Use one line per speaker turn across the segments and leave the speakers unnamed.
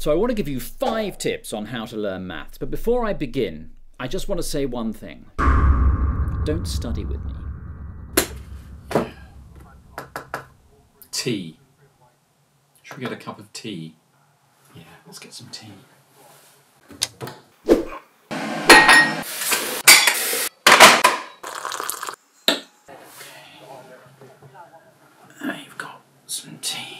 So I want to give you five tips on how to learn maths. But before I begin, I just want to say one thing. Don't study with me.
Tea. Should we get a cup of tea? Yeah, let's get some tea. I've got some tea.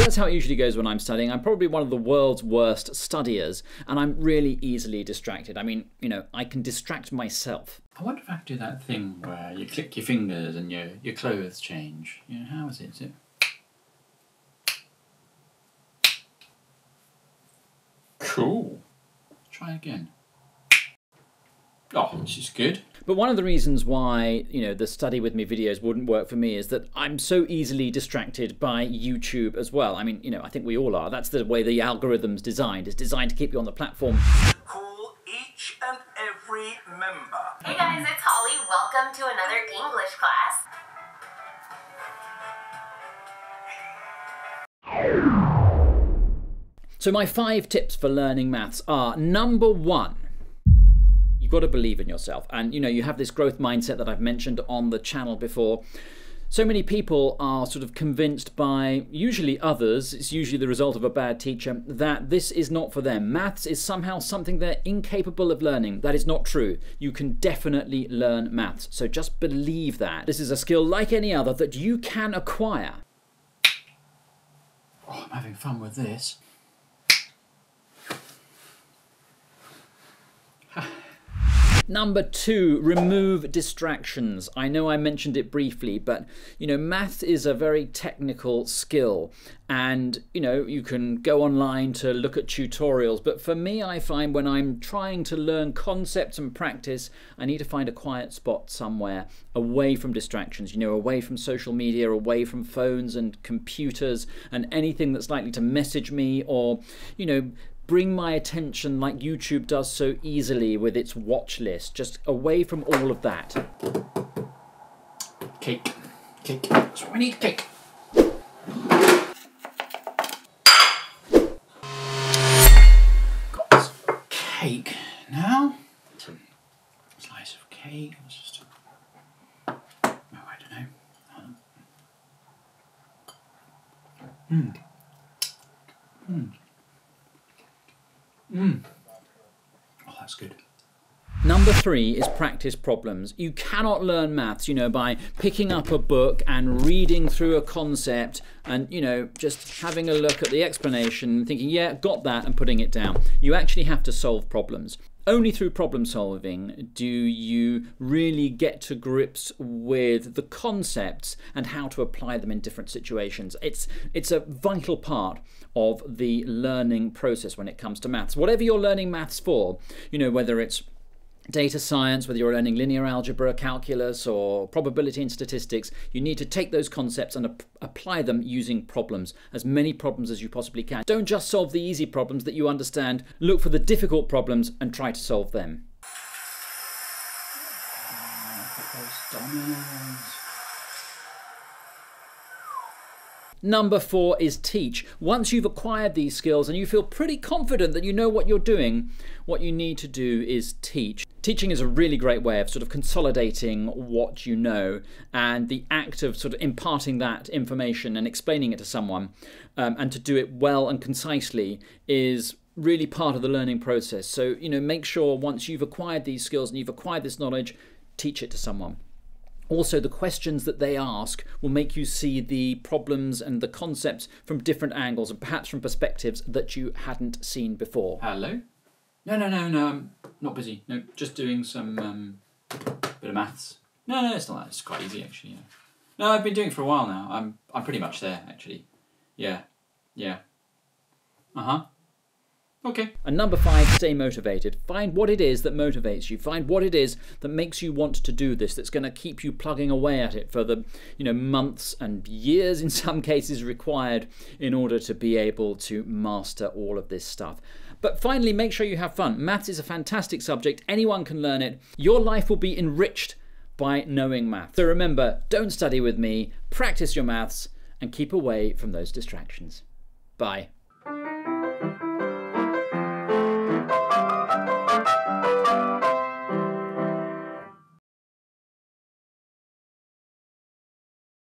So that's how it usually goes when I'm studying. I'm probably one of the world's worst studiers, and I'm really easily distracted. I mean, you know, I can distract myself.
I wonder if I could do that thing where you click your fingers and your, your clothes change. You know, how is it? Is it? Cool. Try again. Oh, this is good.
But one of the reasons why, you know, the study with me videos wouldn't work for me is that I'm so easily distracted by YouTube as well. I mean, you know, I think we all are. That's the way the algorithm's designed. It's designed to keep you on the platform.
Cool each and every member.
Hey guys, it's Holly. Welcome to another English class.
So my five tips for learning maths are number one, you've got to believe in yourself. And you know, you have this growth mindset that I've mentioned on the channel before. So many people are sort of convinced by usually others, it's usually the result of a bad teacher, that this is not for them. Maths is somehow something they're incapable of learning. That is not true. You can definitely learn maths. So just believe that. This is a skill like any other that you can acquire.
Oh, I'm having fun with this.
Number two, remove distractions. I know I mentioned it briefly, but you know, math is a very technical skill, and you know, you can go online to look at tutorials. But for me, I find when I'm trying to learn concepts and practice, I need to find a quiet spot somewhere away from distractions, you know, away from social media, away from phones and computers and anything that's likely to message me or, you know, bring my attention like YouTube does so easily with its watch list, just away from all of that.
Cake. Cake. That's what we need. Cake. Got some cake now. Slice of cake. Let's just. Oh, I don't know. Mmm. Mmm. Mmm. Oh, that's good.
Number three is practice problems. You cannot learn maths, you know, by picking up a book and reading through a concept and, you know, just having a look at the explanation and thinking, yeah, got that, and putting it down. You actually have to solve problems. Only through problem solving do you really get to grips with the concepts and how to apply them in different situations. It's, it's a vital part of the learning process when it comes to maths. Whatever you're learning maths for, you know, whether it's data science, whether you're learning linear algebra, calculus, or probability and statistics, you need to take those concepts and ap apply them using problems, as many problems as you possibly can. Don't just solve the easy problems that you understand, look for the difficult problems and try to solve them. Number four is teach. Once you've acquired these skills and you feel pretty confident that you know what you're doing, what you need to do is teach. Teaching is a really great way of sort of consolidating what you know and the act of sort of imparting that information and explaining it to someone um, and to do it well and concisely is really part of the learning process. So, you know, make sure once you've acquired these skills and you've acquired this knowledge, teach it to someone. Also, the questions that they ask will make you see the problems and the concepts from different angles and perhaps from perspectives that you hadn't seen before.
Hello? No, no, no, no, I'm not busy. No, just doing some um, bit of maths. No, no, it's not that. It's quite easy, actually. Yeah. No, I've been doing it for a while now. I'm, I'm pretty much there, actually. Yeah, yeah. Uh huh. Okay.
And number five, stay motivated. Find what it is that motivates you. Find what it is that makes you want to do this, that's going to keep you plugging away at it for the you know months and years in some cases required in order to be able to master all of this stuff. But finally, make sure you have fun. Maths is a fantastic subject. Anyone can learn it. Your life will be enriched by knowing math. So remember, don't study with me, practice your maths, and keep away from those distractions. Bye.